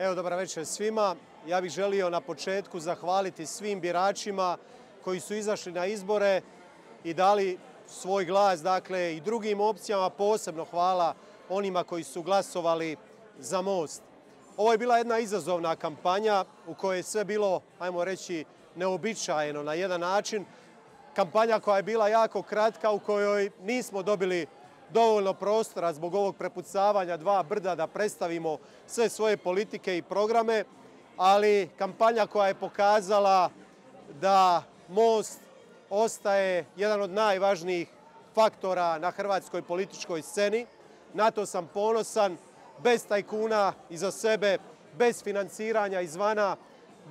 Evo, dobra večer svima. Ja bih želio na početku zahvaliti svim biračima koji su izašli na izbore i dali svoj glas, dakle, i drugim opcijama. Posebno hvala onima koji su glasovali za most. Ovo je bila jedna izazovna kampanja u kojoj je sve bilo, ajmo reći, neobičajeno na jedan način. Kampanja koja je bila jako kratka, u kojoj nismo dobili dovoljno prostora zbog ovog prepucavanja dva brda da predstavimo sve svoje politike i programe, ali kampanja koja je pokazala da most ostaje jedan od najvažnijih faktora na hrvatskoj političkoj sceni. Na to sam ponosan, bez tajkuna iza sebe, bez financiranja izvana,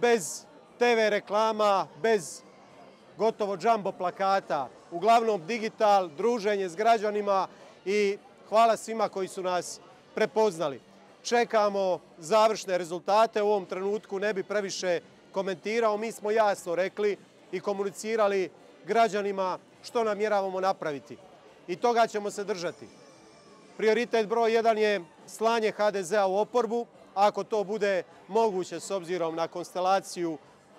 bez TV reklama, bez gotovo džambo plakata. Uglavnom digital, druženje s građanima i hvala svima koji su nas prepoznali. Čekamo završne rezultate, u ovom trenutku ne bi previše komentirao. Mi smo jasno rekli i komunicirali građanima što namjeravamo napraviti. I toga ćemo se držati. Prioritet broj jedan je slanje HDZ-a u oporbu, ako to bude moguće s obzirom na konstelaciju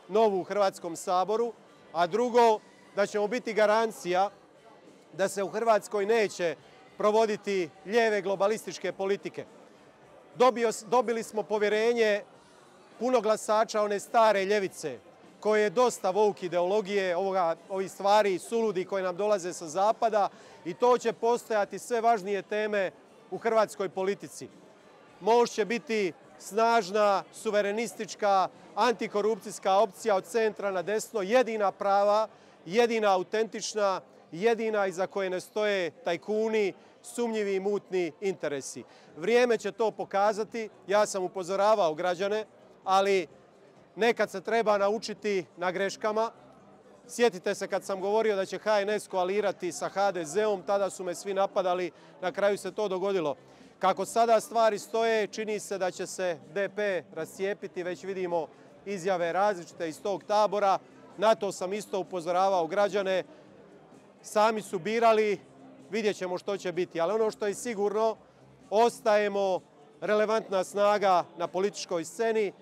novu u Hrvatskom saboru, a drugo da ćemo biti garancija da se u Hrvatskoj neće provoditi lijeve globalističke politike. dobili smo povjerenje puno glasača one stare ljevice koje je dosta vouk ideologije ovoga, ovih stvari suludi koje nam dolaze sa zapada i to će postojati sve važnije teme u hrvatskoj politici. Mož će biti snažna, suverenistička, antikorupcijska opcija od centra na desno, jedina prava, jedina autentična, jedina iza koje ne stoje tajkuni, sumnjivi i mutni interesi. Vrijeme će to pokazati, ja sam upozoravao građane, ali nekad se treba naučiti na greškama. Sjetite se kad sam govorio da će HNS koalirati sa HDZ-om, tada su me svi napadali, na kraju se to dogodilo. Kako sada stvari stoje, čini se da će se DP rascijepiti, već vidimo izjave različite iz tog tabora. Na to sam isto upozoravao građane. Sami su birali, vidjet ćemo što će biti. Ali ono što je sigurno, ostajemo relevantna snaga na političkoj sceni,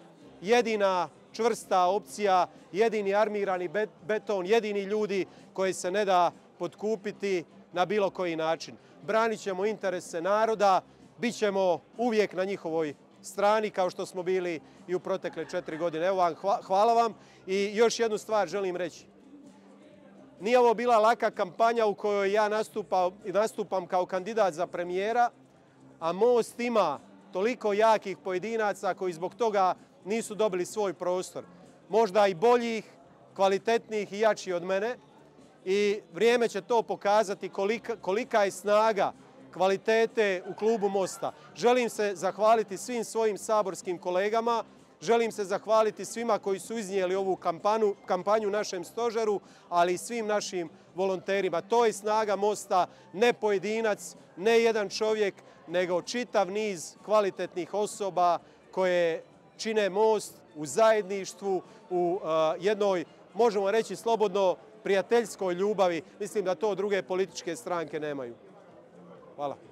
jedina čvrsta opcija, jedini armirani beton, jedini ljudi koji se ne da potkupiti na bilo koji način. Branit ćemo interese naroda, bit ćemo uvijek na njihovoj strani kao što smo bili i u protekle četiri godine. Evo vam, hvala vam i još jednu stvar želim reći. Nije ovo bila laka kampanja u kojoj ja nastupam kao kandidat za premijera, a Most ima toliko jakih pojedinaca koji zbog toga nisu dobili svoj prostor. Možda i boljih, kvalitetnijih i jačih od mene. I vrijeme će to pokazati kolika je snaga kvalitete u klubu Mosta. Želim se zahvaliti svim svojim saborskim kolegama, želim se zahvaliti svima koji su iznijeli ovu kampanju, kampanju našem stožeru, ali i svim našim volonterima. To je snaga Mosta, ne pojedinac, ne jedan čovjek, nego čitav niz kvalitetnih osoba koje čine most u zajedništvu, u jednoj, možemo reći slobodno, prijateljskoj ljubavi. Mislim da to druge političke stranke nemaju. Hvala.